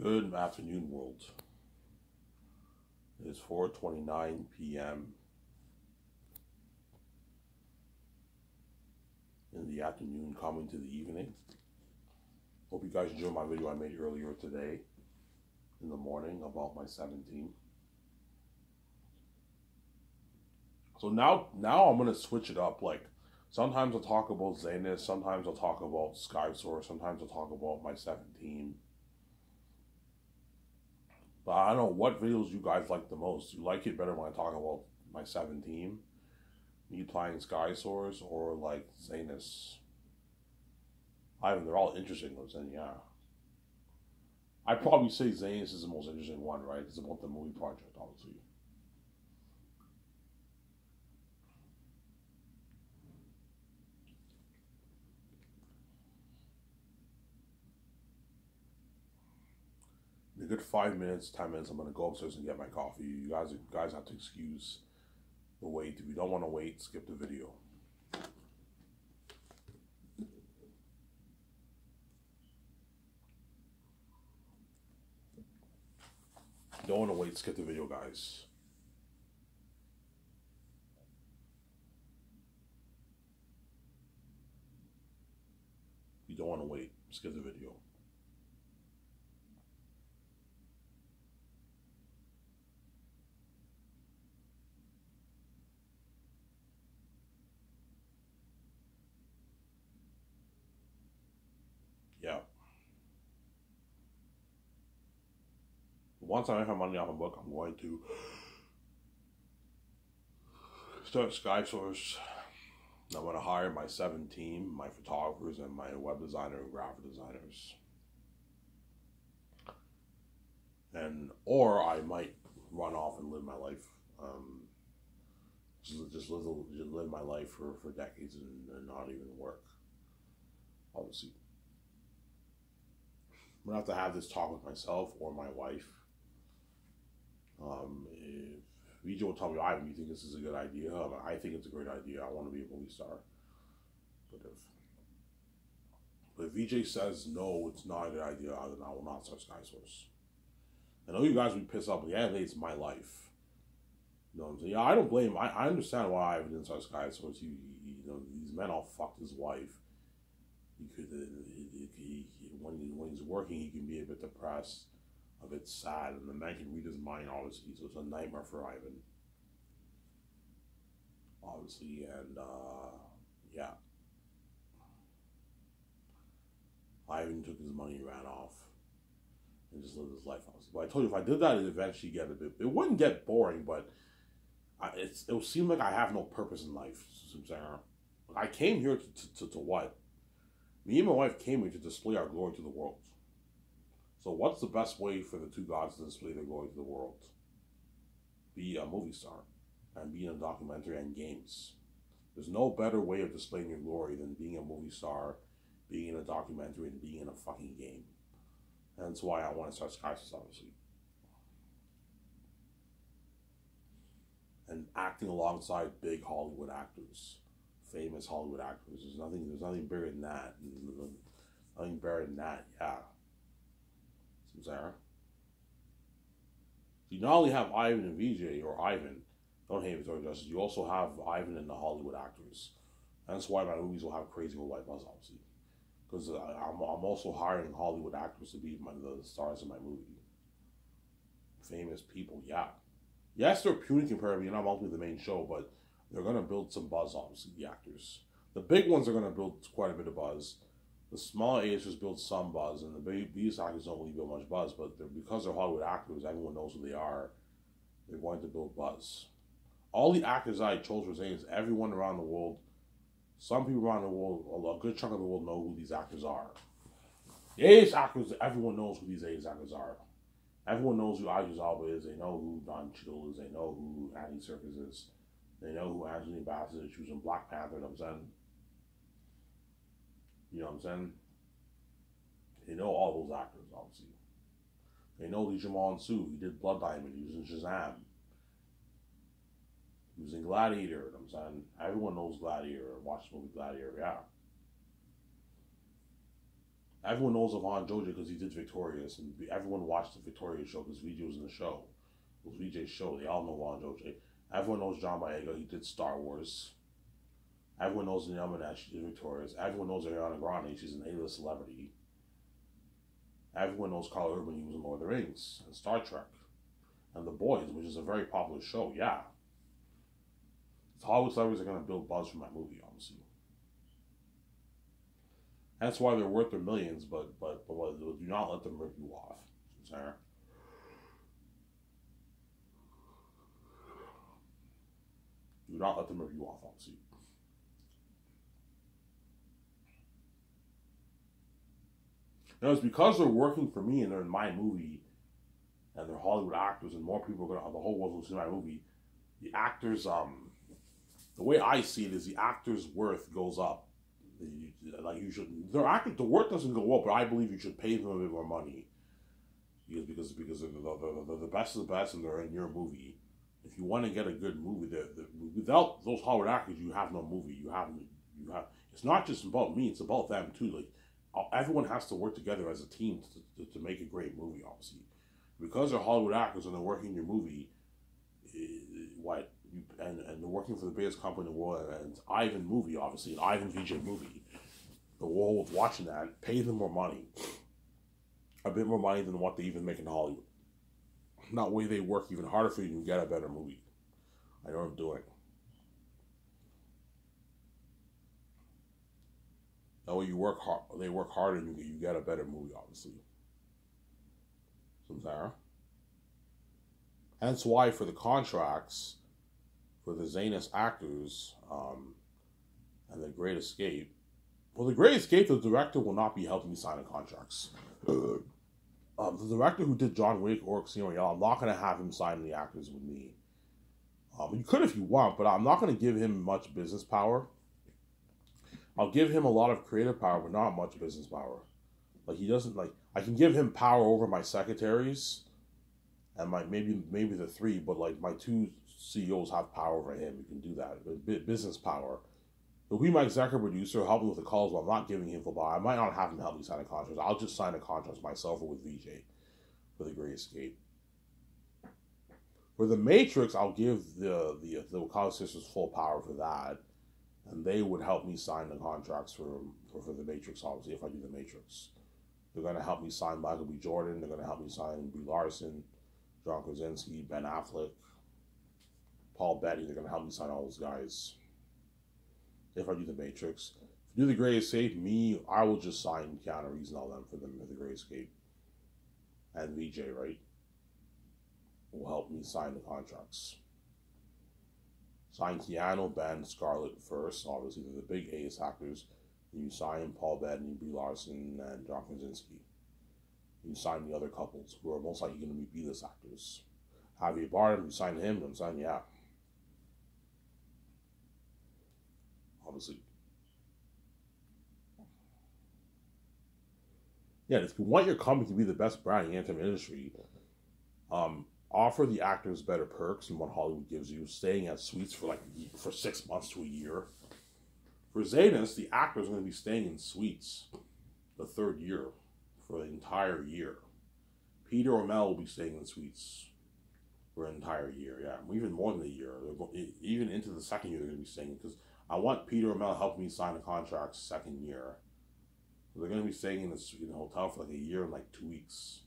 Good afternoon, world. It is 4:29 p.m. in the afternoon, coming to the evening. Hope you guys enjoyed my video I made earlier today in the morning about my 17. So now, now I'm gonna switch it up. Like sometimes I'll talk about Zanus, sometimes I'll talk about Skysource, sometimes I'll talk about my 17 but I don't know what videos you guys like the most. You like it better when I talk about my 17, me playing Sky Source, or like Zanus. I mean, they're all interesting ones, and yeah. I'd probably say Zanus is the most interesting one, right? It's about the movie project, obviously. Good five minutes, ten minutes, I'm gonna go upstairs and get my coffee. You guys, you guys have to excuse the wait. If you don't want to wait, skip the video. Don't want to wait, skip the video, guys. You don't want to wait, skip the video. Yeah. Once I make my money off a book, I'm going to start Sky Source. I'm going to hire my seven team, my photographers, and my web designer and graphic designers. And or I might run off and live my life, um, just, just live just live my life for, for decades and, and not even work. Obviously. I'm gonna have to have this talk with myself or my wife. Um, if VJ will tell me, Ivan, you think this is a good idea? I think it's a great idea. I want to be a movie star. But if but if VJ says no, it's not a good idea, then I will not start Sky Source. I know you guys will piss off, but yeah, it's my life. You know what I'm saying? Yeah, I don't blame. I, I understand why Ivan didn't start Sky Source. He, he, you know, these men all fucked his wife. He could. He, he, when he, when he's working, he can be a bit depressed, a bit sad, and the man can read his mind. Obviously, so it's a nightmare for Ivan. Obviously, and uh, yeah, Ivan took his money, ran off, and just lived his life. Obviously, but I told you if I did that, it'd eventually get a bit. It wouldn't get boring, but I, it's it would seem like I have no purpose in life. I came here to, to, to, to what? Me and my wife came here to display our glory to the world. So, what's the best way for the two gods to display their glory to the world? Be a movie star and be in a documentary and games. There's no better way of displaying your glory than being a movie star, being in a documentary, and being in a fucking game. That's why I want to start Skysis, obviously. And acting alongside big Hollywood actors famous Hollywood actors. There's nothing. There's nothing bigger than that. Nothing better than that. Yeah. Sarah. You not only have Ivan and VJ or Ivan, don't hate Victoria Justice. You also have Ivan and the Hollywood actors. That's why my movies will have crazy worldwide buzz, obviously, because I'm I'm also hiring Hollywood actors to be my, the stars of my movie. Famous people, yeah. Yes, they're puny compared to me, and I'm ultimately the main show, but they're going to build some buzz, obviously, the actors. The big ones are going to build quite a bit of buzz. The small actors build some buzz, and the big, these actors don't really build much buzz, but they're, because they're Hollywood actors, everyone knows who they are. They're going to build buzz. All the actors I chose for saying is everyone around the world, some people around the world, a good chunk of the world know who these actors are. The A's actors, everyone knows who these A's actors are. Everyone knows who Idris Elba is. They know who Don Cheadle is. They know who Andy Serkis is. They know who Angela Bassett is. She was in Black Panther, you know what I'm saying? You know what I'm saying? They know all those actors, obviously. They know Lee Jamal Sue. He did Blood Diamond. He was in Shazam. He was in Gladiator, you know I'm saying? Everyone knows Gladiator. Watch the movie Gladiator, yeah. Everyone knows Avan Jogia because he did Victorious, and everyone watched the Victorious show because VJ was in the show. It was VJ's show. They all know Avan Jogia. Everyone knows John Boyega. He did Star Wars. Everyone knows Danielle Minaj. She did Victorious. Everyone knows Ariana Grande. She's an A-list celebrity. Everyone knows Karl Urban. He was in Lord of the Rings and Star Trek and The Boys, which is a very popular show. Yeah. Hollywood celebrities are going to build buzz from that movie, obviously. That's why they're worth their millions, but but but do not let them rip you off. Sarah. Do not let them rip you off, obviously. You know, it's because they're working for me and they're in my movie and they're Hollywood actors and more people are gonna the whole world will see my movie. The actors, um the way I see it is the actor's worth goes up like you should. Their acting, the work doesn't go up, but I believe you should pay them a bit more money. Because because because the the, the best of the best, and they're in your movie. If you want to get a good movie, the, the, without those Hollywood actors, you have no movie. You have you have. It's not just about me; it's about them too. Like everyone has to work together as a team to, to, to make a great movie. Obviously, because they're Hollywood actors and they're working in your movie. Eh, what you, and, and they're working for the biggest company in the world, and Ivan movie, obviously, an Ivan VJ movie. The world of watching that, pay them more money, a bit more money than what they even make in Hollywood. Not way they work even harder for you to get a better movie. I know what I'm doing. That way you work hard, they work harder and you, you get a better movie, obviously. Samsara. Hence why for the contracts, for the Zanus actors um, and the Great Escape. Well, the Great Escape, the director will not be helping me sign the contracts. um, the director who did John Wick or Casino Royale, I'm not going to have him sign the actors with me. Um, you could if you want, but I'm not going to give him much business power. I'll give him a lot of creative power, but not much business power. Like he doesn't like. I can give him power over my secretaries, and my maybe maybe the three, but like my two CEOs have power over him. You can do that. Business power. He'll be my executive producer, help me with the calls, but I'm not giving him football. I might not have him help me sign a contract. I'll just sign a contract myself or with VJ for the Great Escape. For the Matrix, I'll give the the the Wachowski sisters full power for that, and they would help me sign the contracts for for, the Matrix. Obviously, if I do the Matrix, they're going to help me sign Michael B. Jordan. They're going to help me sign Brie Larson, John Krasinski, Ben Affleck, Paul Bettany. They're going to help me sign all those guys. If I do the Matrix, if you do the Great Escape, me, I will just sign Keanu Reeves and all them for them for the Great Escape. And VJ, right? Will help me sign the contracts. Sign Keanu, Ben, Scarlett first. Obviously, they're the big A's actors. You sign Paul Bettany, Brie Larson, and John Krasinski. You sign the other couples who are most likely going to be B-list actors. Javier Bardem, you sign him, sign yeah. obviously. Yeah, if you want your company to be the best brand in the industry, um, offer the actors better perks than what Hollywood gives you, staying at suites for like for six months to a year. For Zanus, the actors are going to be staying in suites the third year for the entire year. Peter or Mel will be staying in suites for an entire year. Yeah, even more than a year. Going, even into the second year, they're going to be staying because I want Peter or Mel help me sign a contract second year. They're going to be staying in the, in the hotel for like a year and like two weeks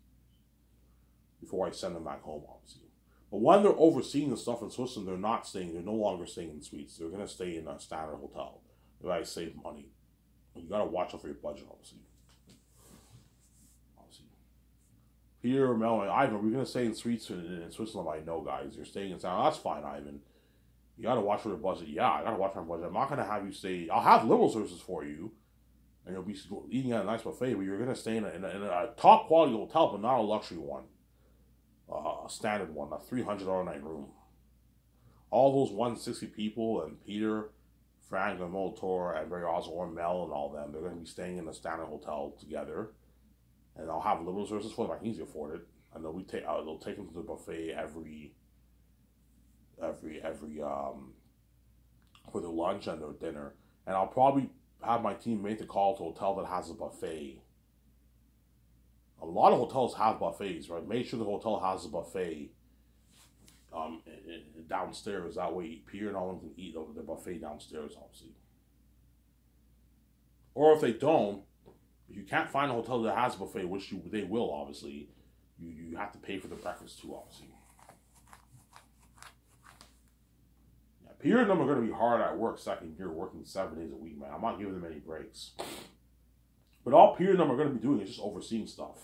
before I send them back home, obviously. But when they're overseeing the stuff in Switzerland, they're not staying. They're no longer staying in suites. They're going to stay in a standard hotel. They I save money. You got to watch out for your budget, obviously. Obviously. Peter Mel and Ivan, we're going to stay in suites in, in Switzerland. I know, guys. You're staying in town. That's fine, Ivan. You gotta watch for your budget. Yeah, I gotta watch my budget. I'm not gonna have you stay. I'll have liberal services for you, and you'll be eating at a nice buffet. But you're gonna stay in a, in a, in a top quality hotel, but not a luxury one. A standard one, a three hundred dollar night room. All those one sixty people and Peter, Frank, and Molitor, and Barrie Osborne, Mel, and all them, they're gonna be staying in a standard hotel together. And I'll have liberal services for them. I can easily afford it. And they'll be take. Uh, they'll take them to the buffet every every every um for their lunch and their dinner, and I'll probably have my team make the call to a hotel that has a buffet lot of hotels have buffets, right? Make sure the hotel has a buffet um, downstairs. That way, Peter and them can eat the buffet downstairs, obviously. Or if they don't, if you can't find a hotel that has a buffet, which you they will obviously, you you have to pay for the breakfast too, obviously. Peter and them are going to be hard at work second year, working seven days a week, man. I'm not giving them any breaks. But all Peter and them are going to be doing is just overseeing stuff.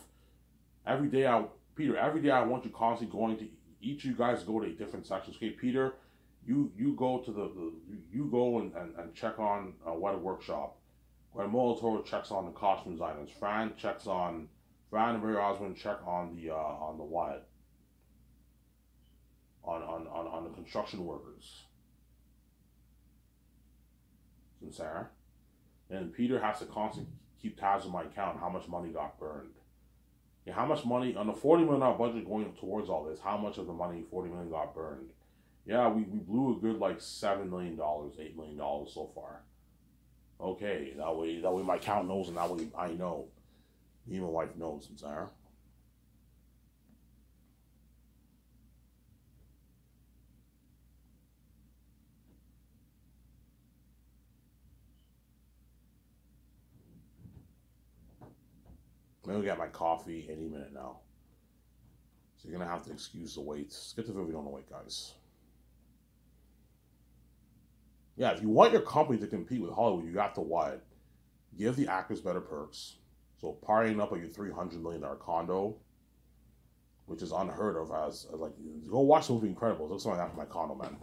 Every day, I Peter, every day I want you constantly going to each of you guys go to a different sections. Okay, Peter, you you go to the, the you go and, and, and check on uh, Weta Workshop. Guatemala checks on the costume designers. Fran checks on Fran and Mary Osmond check on the uh, on the what? On, on, on, on the construction workers. Sarah. And Peter has to constantly keep tabs on my account, how much money got burned. Yeah, how much money on the forty million dollar budget going towards all this? How much of the money forty million got burned? Yeah, we, we blew a good like seven million dollars, eight million dollars so far. Okay, that way that way my account knows and that way I know. And my wife knows, Sarah. I'm gonna get my coffee any minute now. So you're gonna have to excuse the wait. Get the video on the wait, guys. Yeah, if you want your company to compete with Hollywood, you have to what? Give the actors better perks. So partying up at your three hundred million dollar condo, which is unheard of as, as like go watch the movie Incredibles. Like that for my condo, man.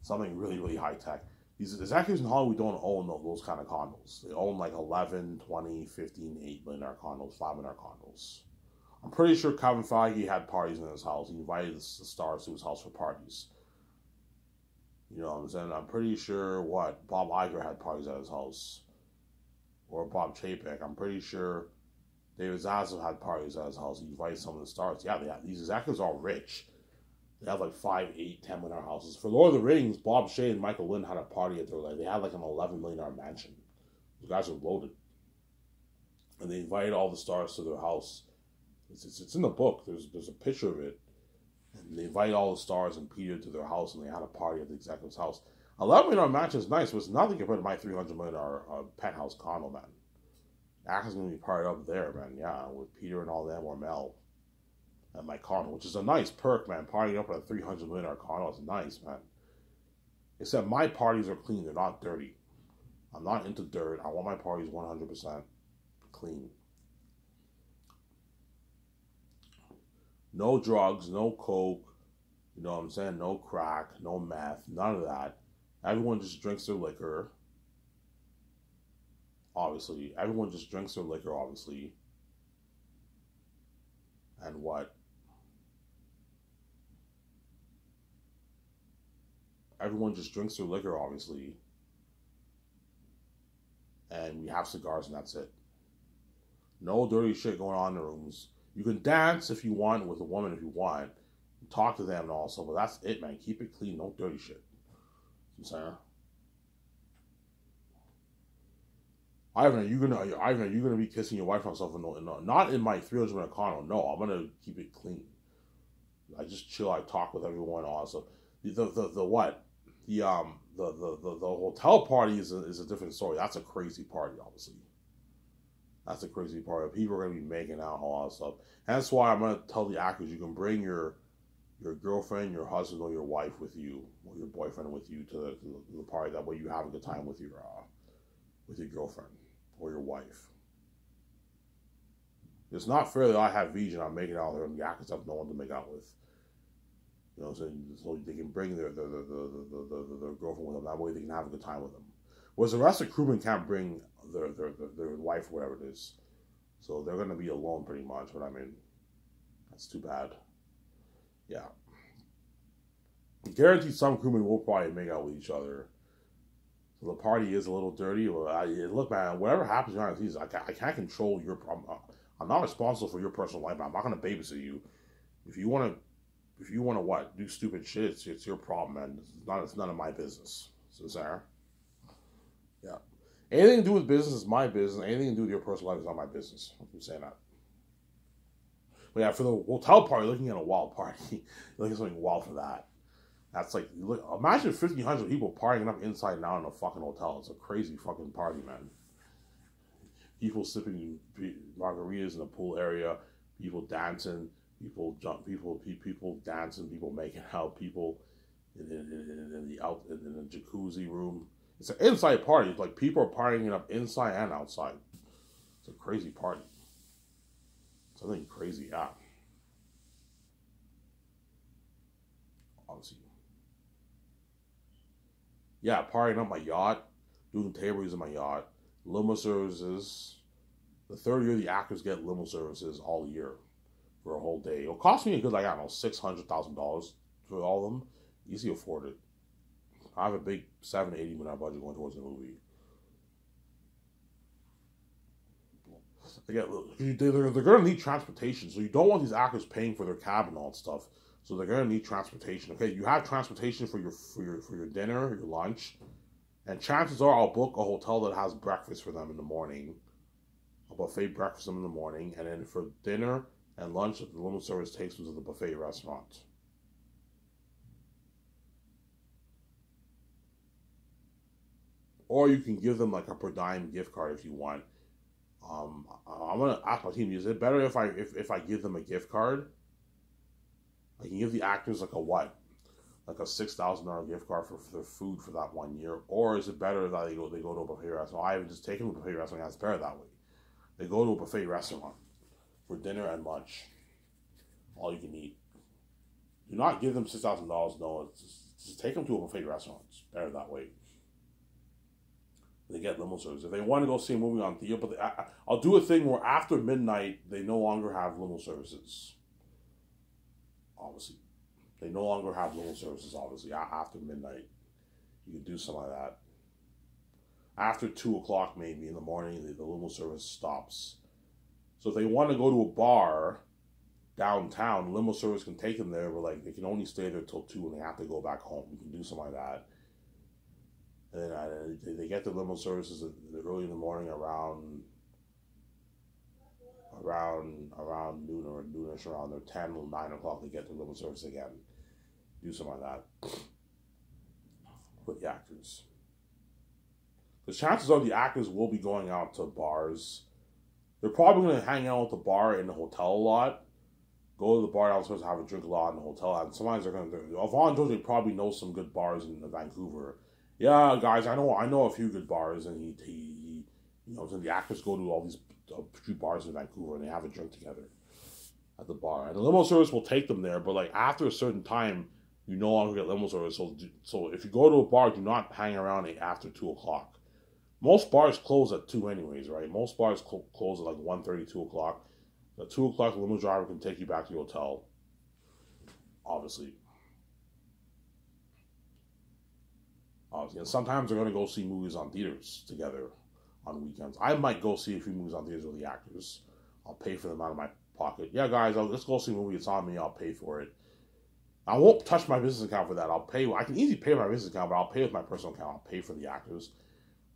Something really, really high tech these executives in Hollywood don't own those kind of condos. They own like 11, 20, 15, 8 million dollar condos, 5 million dollar condos. I'm pretty sure Kevin Feige had parties in his house. He invited the stars to his house for parties. You know what I'm saying? I'm pretty sure what Bob Iger had parties at his house, or Bob Chapek. I'm pretty sure David Zaslav had parties at his house. He invited some of the stars. Yeah, they have, these executives are rich. They have like five, eight, ten million dollar houses. For Lord of the Rings, Bob Shaye and Michael Lynn had a party at their like they had like an eleven million dollar mansion. The guys are loaded, and they invited all the stars to their house. It's, it's, it's in the book. There's there's a picture of it, and they invited all the stars and Peter to their house, and they had a party at the executive's house. Eleven million dollar mansion is nice, but it's nothing compared to my three hundred million dollar uh, penthouse condo, man. Actors gonna be parted up there, man. Yeah, with Peter and all them or Mel at my condo, which is a nice perk, man. Partying up at a 300 million dollar condo is nice, man. Except my parties are clean, they're not dirty. I'm not into dirt. I want my parties 100% clean. No drugs, no coke, you know what I'm saying? No crack, no meth, none of that. Everyone just drinks their liquor. Obviously, everyone just drinks their liquor, obviously. And what? Everyone just drinks their liquor, obviously, and we have cigars, and that's it. No dirty shit going on in the rooms. You can dance if you want with a woman if you want, talk to them and all also, but that's it, man. Keep it clean, no dirty shit. You know I'm saying. Ivan, are you gonna Ivan, are you gonna be kissing your wife or something? No, no, not in my 300 minute condo. No, I'm gonna keep it clean. I just chill. I talk with everyone. Also, the the the what? The um the the the, the hotel party is a, is a different story. That's a crazy party, obviously. That's a crazy party. People are gonna be making out all that stuff. that's why I'm gonna tell the actors you can bring your your girlfriend, your husband, or your wife with you, or your boyfriend with you to the, to the party. That way, you have a good time with your uh, with your girlfriend or your wife. It's not fair that I have vision. I'm making out there and the actors have no one to make out with. You know, so, so they can bring their their, their, their, their, girlfriend with them. That way they can have a good time with them. Whereas the rest of the crewmen can't bring their, their, their, wife, whatever it is. So they're going to be alone pretty much. But I mean, that's too bad. Yeah. Guaranteed some crewmen will probably make out with each other. So the party is a little dirty. Well, I, look, man, whatever happens behind the scenes, I, I can't control your. I'm, uh, I'm not responsible for your personal life. I'm not going to babysit you. If you want to if you want to what do stupid shit, it's, it's your problem, man. It's not. It's none of my business. So Sarah, yeah. Anything to do with business is my business. Anything to do with your personal life is not my business. I'm saying that. But yeah, for the hotel party, looking at a wild party, looking at something wild for that. That's like, look, imagine 1,500 people partying up inside and out in a fucking hotel. It's a crazy fucking party, man. People sipping margaritas in the pool area, people dancing, people jump, people people dancing, people making out, people in, in, in, the out in the jacuzzi room. It's an inside party. It's like people are partying up inside and outside. It's a crazy party. Something crazy, yeah. Obviously. Yeah, partying on my yacht, doing tables in my yacht, limo services. The third year, the actors get limo services all year for a whole day. It'll cost me a good, like, I don't know, $600,000 for all of them. Easy afford it. I have a big 780 minute budget going towards the movie. Again, they're, they're going to need transportation, so you don't want these actors paying for their cab and all that stuff. So they're going to need transportation. Okay, you have transportation for your for your for your dinner, your lunch, and chances are I'll book a hotel that has breakfast for them in the morning, a buffet breakfast in the morning, and then for dinner and lunch, at the limo service takes them to the buffet restaurant. Or you can give them like a per diem gift card if you want um, I'm gonna ask my team: Is it better if I if, if I give them a gift card? I can give the actors like a what, like a six thousand dollar gift card for, for their food for that one year, or is it better that they go they go to a buffet restaurant? I haven't just taken them to a buffet restaurant. It's better that way. They go to a buffet restaurant for dinner and lunch, all you can eat. Do not give them six thousand dollars. No, just, just take them to a buffet restaurant. It's better that way they get limo service. If they want to go see a movie on theater, but they, I, will do a thing where after midnight they no longer have limo services. Obviously, they no longer have limo services. Obviously, after midnight, you can do something like that. After two o'clock, maybe in the morning, the, the limo service stops. So if they want to go to a bar downtown, limo service can take them there, but like they can only stay there till two, and they have to go back home. You can do something like that. And I, uh, they get the limo services early in the morning around around around noon or noonish around their 10 or 9 o'clock they get the limo service again. Do something like that. With the actors the chances are the actors will be going out to bars they're probably going to hang out at the bar in the hotel a lot go to the bar downstairs have a drink a lot in the hotel and sometimes they're going to Vaughn George probably knows some good bars in Vancouver yeah, guys, I know I know a few good bars, and he, he, he you know, so the actors go to all these uh, few bars in Vancouver and they have a drink together at the bar. And the limo service will take them there, but like after a certain time, you no longer get limo service. So, so if you go to a bar, do not hang around after two o'clock. Most bars close at two, anyways, right? Most bars cl- close at like 1.30, 2 o'clock. At two o'clock, the limo driver can take you back to your hotel. Obviously, Uh, and sometimes they're going to go see movies on theaters together on weekends. I might go see a few movies on theaters with the actors. I'll pay for them out of my pocket. Yeah, guys, I'll, let's go see a movie. It's on me. I'll pay for it. I won't touch my business account for that. I'll pay. I can easily pay my business account, but I'll pay with my personal account. I'll pay for the actors.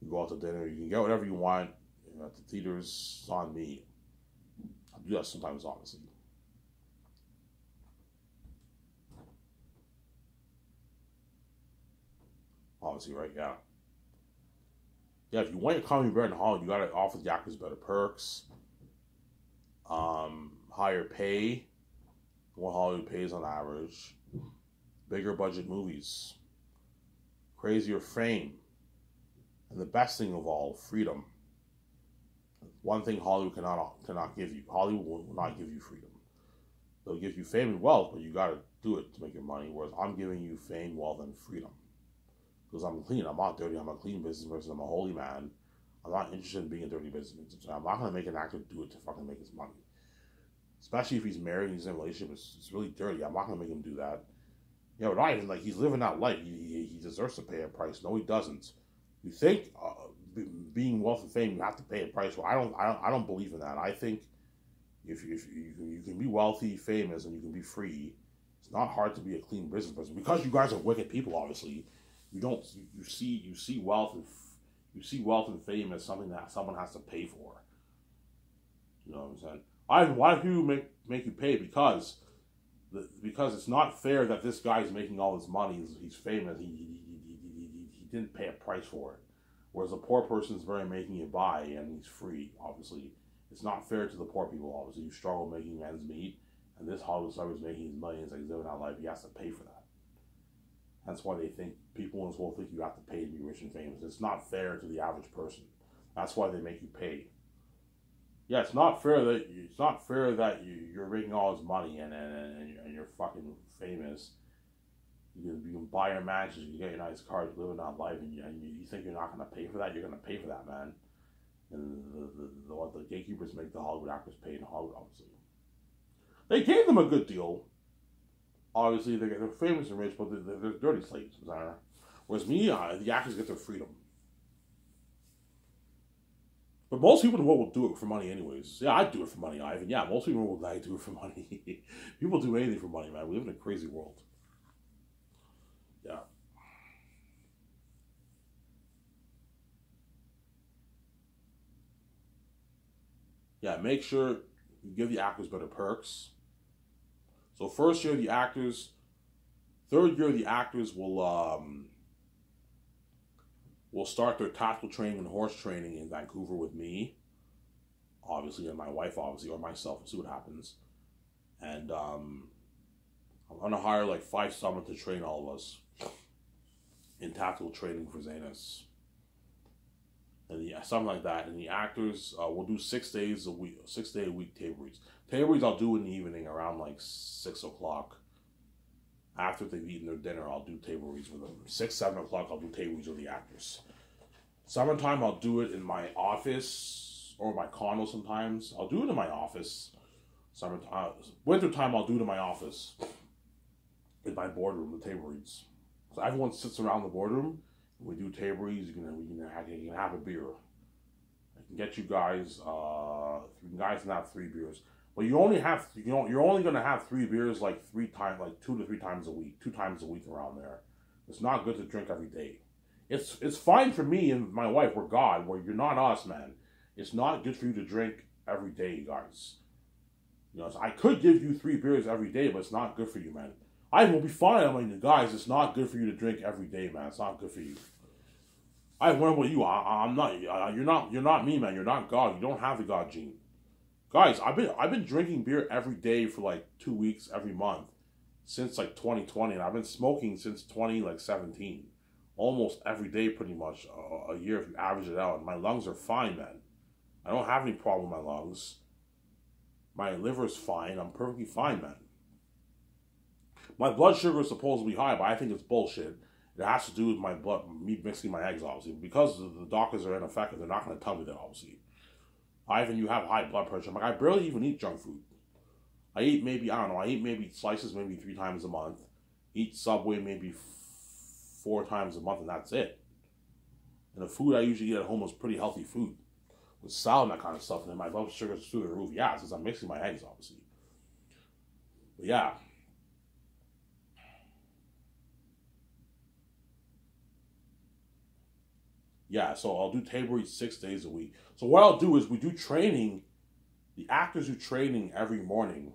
You go out to dinner. You can get whatever you want you know, at the theaters. On me. I'll do that sometimes, honestly. Obviously, right? Yeah. Yeah, if you want your comedy better in Hollywood, you gotta offer the actors better perks, um, higher pay, what Hollywood pays on average, bigger budget movies, crazier fame, and the best thing of all, freedom. One thing Hollywood cannot cannot give you. Hollywood will not give you freedom. They'll give you fame and wealth, but you gotta do it to make your money. Whereas I'm giving you fame, wealth, and freedom because I'm clean. I'm not dirty. I'm a clean business person. I'm a holy man. I'm not interested in being a dirty business person. I'm not going to make an actor do it to fucking make his money. Especially if he's married and he's in a relationship. It's, it's really dirty. I'm not going to make him do that. You know, right? Like, he's living that life. He, he, he deserves to pay a price. No, he doesn't. You think uh, being wealth and fame, you have to pay a price. Well, I don't, I don't, I don't believe in that. I think if, if you, you can be wealthy, famous, and you can be free, it's not hard to be a clean business person. Because you guys are wicked people, obviously you don't you, see you see wealth and you see wealth and fame as something that someone has to pay for. You know what I'm saying? I why do people make make you pay? Because the, because it's not fair that this guy's making all this money. He's, he's famous. He, he didn't pay a price for it. Whereas a poor person's very making you buy and he's free. Obviously, it's not fair to the poor people. Obviously, you struggle making ends meet, and this Hollywood star is making his millions, like he's living that life. He has to pay for that. That's why they think people in this world think you have to pay to be rich and famous. It's not fair to the average person. That's why they make you pay. Yeah, it's not fair that you, it's not fair that you, you're making all this money and and, and, and you're fucking famous. You can, you can buy your mansions, you get your nice cars, you live in that life, and you, and you think you're not going to pay for that. You're going to pay for that, man. And the, the, the, the gatekeepers make the Hollywood actors pay in Hollywood, obviously. They gave them a good deal. Obviously, they're, they're famous and rich, but they're, they're dirty slaves. designer. Whereas me, uh, the actors get their freedom. But most people in the world will do it for money, anyways. Yeah, I'd do it for money, Ivan. Yeah, most people will do it for money. people do anything for money, man. We live in a crazy world. Yeah. Yeah, make sure you give the actors better perks. So first year the actors, third year the actors will um, will start their tactical training and horse training in Vancouver with me, obviously, and my wife, obviously, or myself. We'll see what happens. And um, I'm gonna hire like five someone to train all of us in tactical training for Zanus. And the, something like that. And the actors, uh, we'll do six days a week, six day a week table reads. Table reads I'll do in the evening around like six o'clock. After they've eaten their dinner, I'll do table reads with them. Six, seven o'clock, I'll do table reads with the actors. Summertime, I'll do it in my office or my condo sometimes. I'll do it in my office. Summertime, uh, wintertime, I'll do it in my office. In my boardroom, the table reads. So everyone sits around the boardroom. We do table reads. You can, we can, have, you can have a beer. I can get you guys, uh, you guys can have three beers. But you only have you know you're only gonna have three beers like three times like two to three times a week, two times a week around there. It's not good to drink every day. It's it's fine for me and my wife. We're God. Where you're not us, man. It's not good for you to drink every day, guys. You know, so I could give you three beers every day, but it's not good for you, man. I will be fine. I mean, guys, it's not good for you to drink every day, man. It's not good for you. I went with you. I, am not. Uh, you're not. You're not me, man. You're not God. You don't have the God gene. Guys, I've been I've been drinking beer every day for like two weeks every month since like 2020, and I've been smoking since 20 like 17, almost every day pretty much a, a year if you average it out. My lungs are fine, man. I don't have any problem with my lungs. My liver's fine. I'm perfectly fine, man. My blood sugar is supposed to be high, but I think it's bullshit. It has to do with my blood, me mixing my eggs, obviously. Because the doctors are in ineffective, they're not going to tell me that, obviously. Ivan, you have high blood pressure. I'm like, I barely even eat junk food. I eat maybe, I don't know, I eat maybe slices maybe three times a month. Eat Subway maybe four times a month, and that's it. And the food I usually eat at home is pretty healthy food. With salad and that kind of stuff, and then my blood sugar is through the roof. Yeah, since I'm mixing my eggs, obviously. But yeah. Yeah, so I'll do table six days a week. So what I'll do is we do training. The actors do training every morning,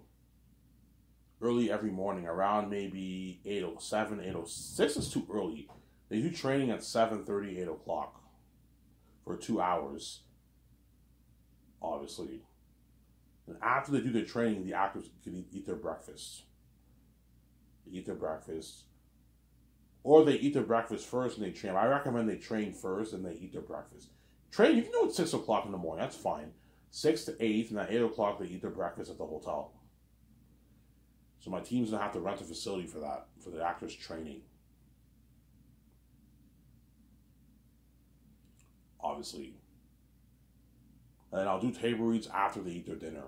early every morning, around maybe 807, 806 is too early. They do training at 7.30, 8 o'clock for two hours, obviously. And after they do their training, the actors can eat, eat their breakfast. They eat their breakfast. Or they eat their breakfast first and they train. I recommend they train first and they eat their breakfast. Train, you can do it 6 o'clock in the morning, that's fine. 6 to 8, and at 8 o'clock they eat their breakfast at the hotel. So my team's gonna have to rent a facility for that, for the actors training. Obviously. And then I'll do table reads after they eat their dinner.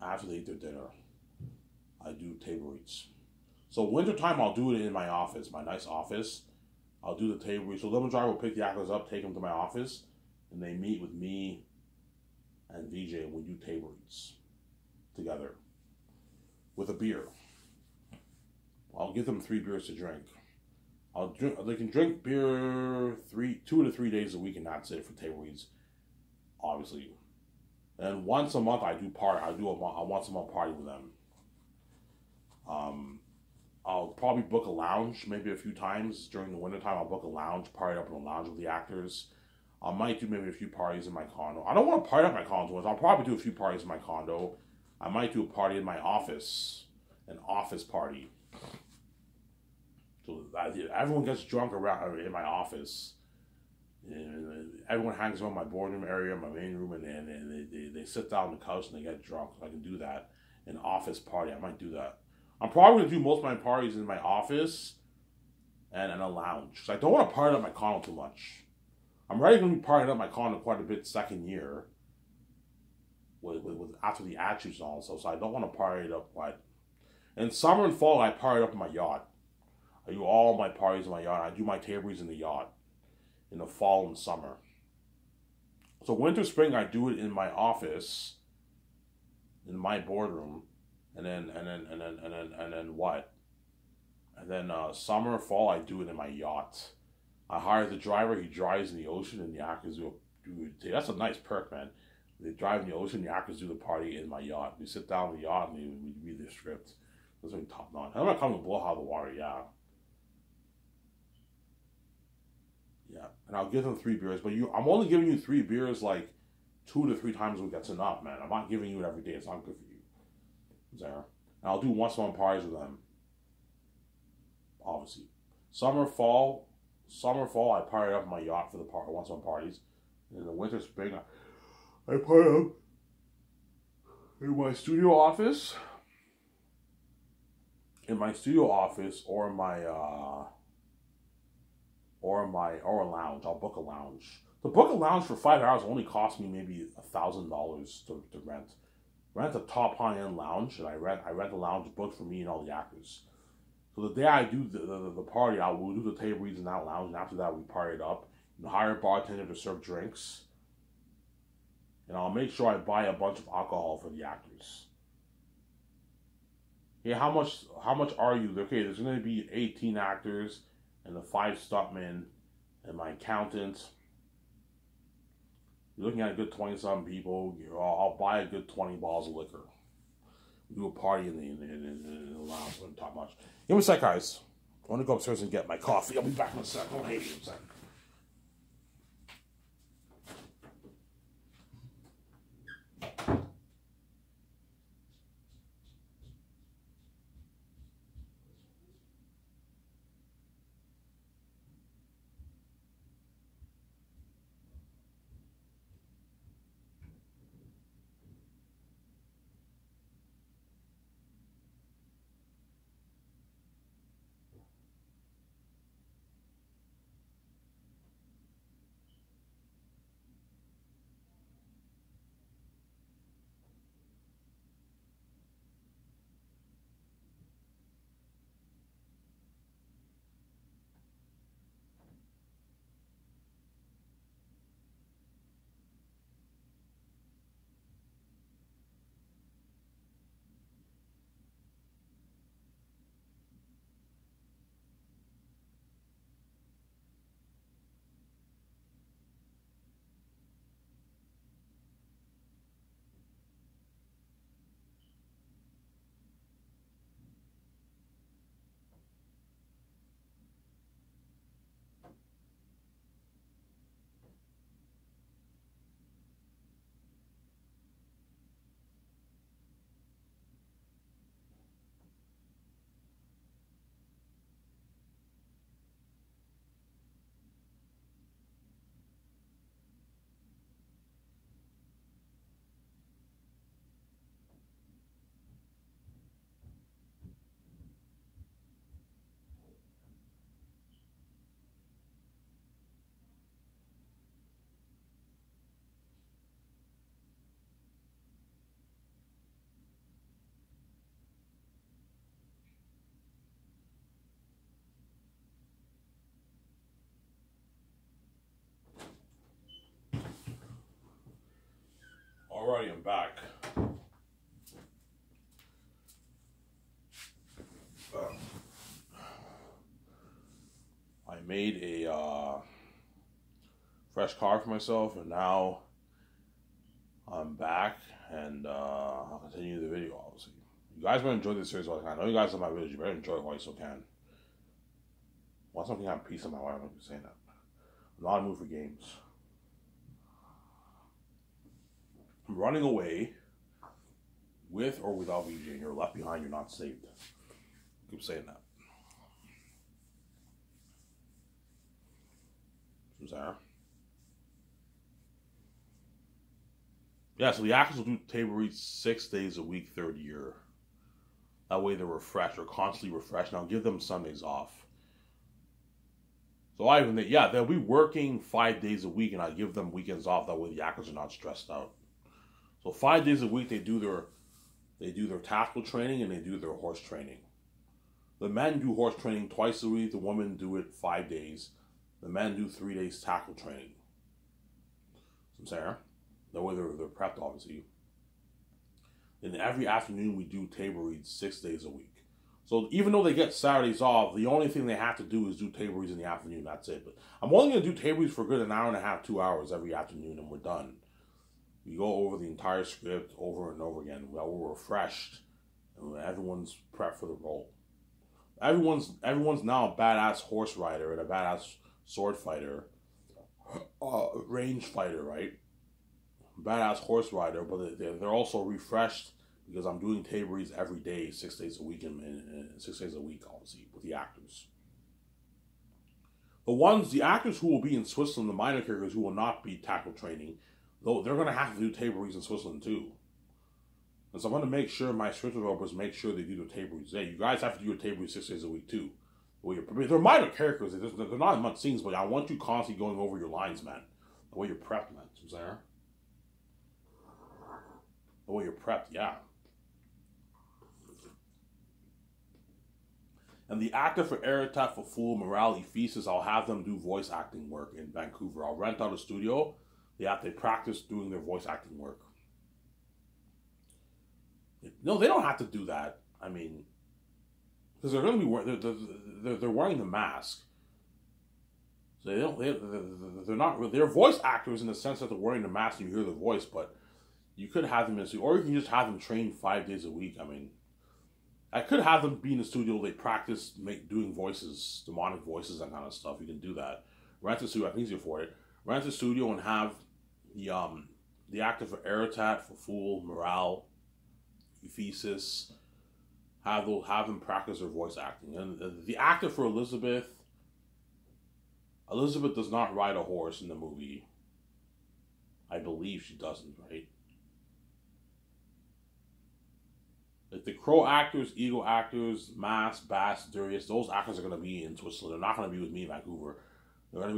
After they eat their dinner, I do table reads. So wintertime, I'll do it in my office, my nice office. I'll do the table. So Lemon Driver will pick the actors up, take them to my office, and they meet with me and VJ, and we do table reads together with a beer. I'll give them three beers to drink. I'll drink. They can drink beer three, two to three days a week, and that's it for table reads. obviously. And once a month I do part I do a, a once a month party with them. Um, I'll probably book a lounge maybe a few times during the wintertime. I'll book a lounge, party up in a lounge with the actors. I might do maybe a few parties in my condo. I don't want to party at my condo. I'll probably do a few parties in my condo. I might do a party in my office, an office party. So everyone gets drunk around uh, in my office. And everyone hangs around my boardroom area, my main room, and, and they, they, they sit down on the couch and they get drunk. I can do that. An office party, I might do that. I'm probably gonna do most of my parties in my office and in a lounge. Cause I don't want to party up my condo too much. I'm already gonna be partying up my condo quite a bit second year. With, with, with after the attitudes and all so, so I don't want to party it up quite. In summer and fall, I party up in my yacht. I do all my parties in my yacht. I do my tables in the yacht in the fall and summer. So winter, spring, I do it in my office, in my boardroom, and then and then and then and then and then what? And then uh, summer, fall, I do it in my yacht. I hire the driver. He drives in the ocean, and the actors do. do that's a nice perk, man. They drive in the ocean. The actors do the party in my yacht. We sit down in the yacht and we, we read the script. That's really top notch. I'm not coming to blow out the water, yeah. Yeah, and I'll give them three beers, but you, I'm only giving you three beers like two to three times a week. That's enough, man. I'm not giving you it every day. It's not good for you. There, and I'll do once a month parties with them. Obviously, summer, fall, summer, fall. I party up my yacht for the part once a month parties. In the winter, spring, I, I party up in my studio office. In my studio office or my uh or my or a lounge. I'll book a lounge. The book a lounge for five hours only cost me maybe a thousand dollars to rent. Rent a top high end lounge, and I rent I rent a lounge booked for me and all the actors. So the day I do the, the, the party, I will do the table reads in that lounge, and after that we party it up. And hire a bartender to serve drinks, and I'll make sure I buy a bunch of alcohol for the actors. Yeah, how much? How much are you? Okay, there's going to be 18 actors and the five stuntmen and my accountant. You're looking at a good 20 some people. I'll, I'll, buy a good 20 bottles of liquor. do a party in the, in in in the lounge. Top much. Give me a sec, guys. I want to go upstairs and get my coffee. I'll be back in a sec. Don't hate me in a sec. I'm back. I made a uh, fresh car for myself, and now I'm back and uh, I'll continue the video obviously. You guys better enjoy this series while I can. I know you guys love my videos, you better enjoy it while you still can. Want something on peace in my life, I'm saying that. I'm not a mood for games. I'm running away with or without VJ, and you're left behind, you're not saved. Keep saying that. Sarah. Yeah, so the actors will do table reads six days a week, third year. That way they're refreshed or constantly refreshed. Now give them Sundays off. So I even yeah, they'll be working five days a week and I give them weekends off. That way the actors are not stressed out. So five days a week they do their they do their tactical training and they do their horse training. The men do horse training twice a week, the women do it five days. The men do three days tackle training. I'm saying? That way they're, they're prepped, obviously. And every afternoon we do table reads six days a week. So even though they get Saturdays off, the only thing they have to do is do table reads in the afternoon. That's it. But I'm only going to do table reads for good an hour and a half, two hours every afternoon, and we're done. We go over the entire script over and over again. while We're refreshed, and everyone's prepped for the role. Everyone's everyone's now a badass horse rider and a badass sword fighter, uh, range fighter, right? Badass horse rider, but they're, also refreshed because I'm doing table every day, six days a week, and, and six days a week, obviously, with the actors. The ones, the actors who will be in Switzerland, the minor characters who will not be tackle training, though they're going to have to do table reads in Switzerland too. And so I'm to make sure my script developers make sure they do the table reads. Hey, you guys have to do your table reads six days a week too. Well, they're minor characters. They're, not much scenes, but I want you constantly going over your lines, man. The way you're prepped, man. Know there. The way you're prepped, yeah. And the actor for Aratat for Fool Morale Ephesus, I'll have them do voice acting work in Vancouver. I'll rent out a studio. They have to practice doing their voice acting work. No, they don't have to do that. I mean, because they're going to be wearing they're, they're, they're, wearing the mask. So they don't they, they're not they're voice actors in the sense that they're wearing the mask and you hear the voice, but you could have them in the or you can just have them train five days a week. I mean, I could have them be in the studio. They practice make doing voices, demonic voices, that kind of stuff. You can do that. Rent a studio. I think easier for it. Rent a studio and have the um the actor for Aratat for Fool Morale, Ephesus, have them, have them practice their voice acting. And the actor for Elizabeth, Elizabeth does not ride a horse in the movie. I believe she doesn't, right? Like the Crow actors, Eagle actors, Mass, Bass, Darius, those actors are going to be in Switzerland. They're not going to be with me in Vancouver. They're to be